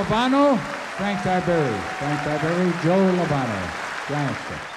Labano, Frank Tiberi. Frank Tiberi, Joe Labano. Giants.